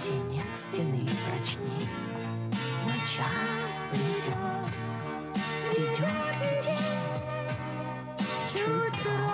тени стены прочней. Но час придет, придет и день чудо.